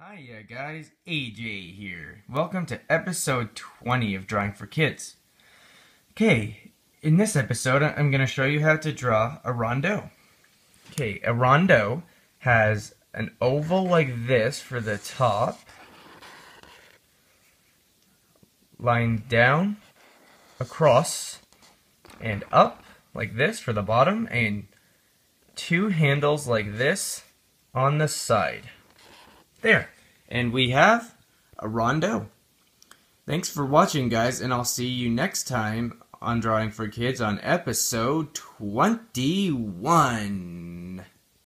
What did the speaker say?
Hiya guys, AJ here. Welcome to episode 20 of Drawing for Kids. Okay, in this episode I'm going to show you how to draw a rondeau. Okay, a rondeau has an oval like this for the top, line down, across, and up like this for the bottom, and two handles like this on the side. There. And we have a rondeau. Thanks for watching, guys, and I'll see you next time on Drawing for Kids on episode 21.